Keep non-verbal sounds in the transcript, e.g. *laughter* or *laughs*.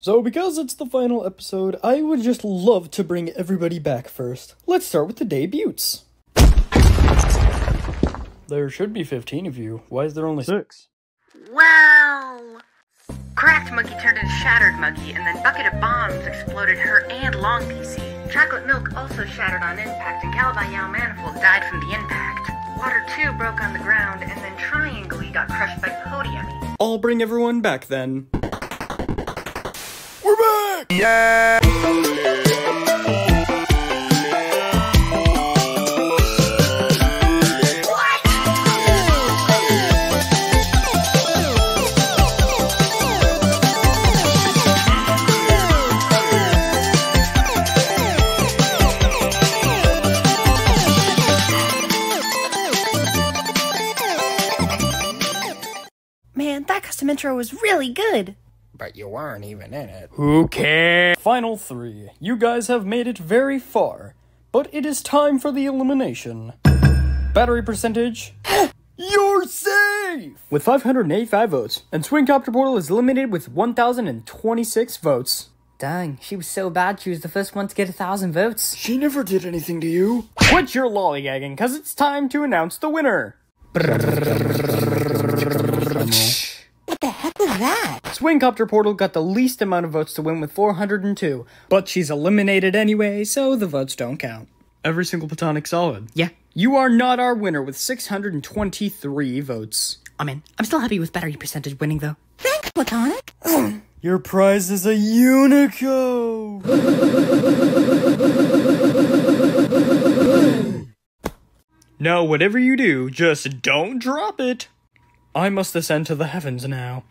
So, because it's the final episode, I would just love to bring everybody back first. Let's start with the debuts. There should be 15 of you. Why is there only 6? Well, Cracked Monkey turned into Shattered Monkey, and then Bucket of Bombs exploded her and Long PC. Chocolate Milk also shattered on impact, and Calabi-Yau Manifold died from the impact. Water 2 broke on the ground, and then Triangle got crushed by Podium. I'll bring everyone back then. Yeah! Man, that custom intro was really good. But you weren't even in it. Who cares? Final three. You guys have made it very far, but it is time for the elimination. Battery percentage. *gasps* You're safe! With 585 votes, and Swingcopter Portal is eliminated with 1,026 votes. Dang, she was so bad she was the first one to get a thousand votes. She never did anything to you. Quit your lollygagging, cause it's time to announce the winner. *laughs* What the heck was that? Swingcopter Portal got the least amount of votes to win with 402, but she's eliminated anyway, so the votes don't count. Every single Platonic solid. Yeah, You are not our winner with 623 votes. I'm in. I'm still happy with battery percentage winning though. Thanks, Platonic. *clears throat* Your prize is a Unico! *laughs* now, whatever you do, just don't drop it. I must ascend to the heavens now.